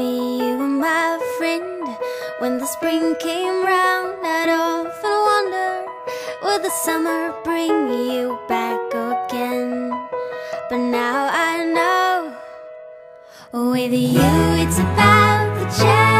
me you were my friend. When the spring came round I'd often wonder Would the summer bring you back again? But now I know With you it's about the chance.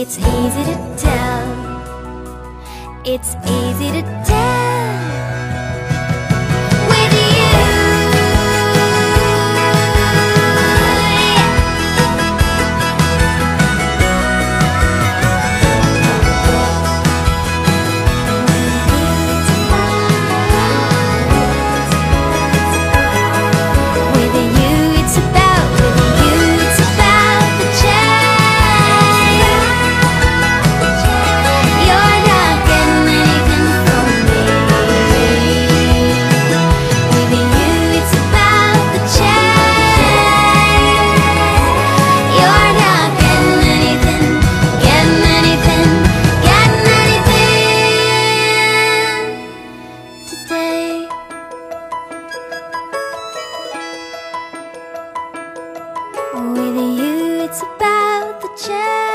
It's easy to tell. It's easy to tell. With you, it's about the chance.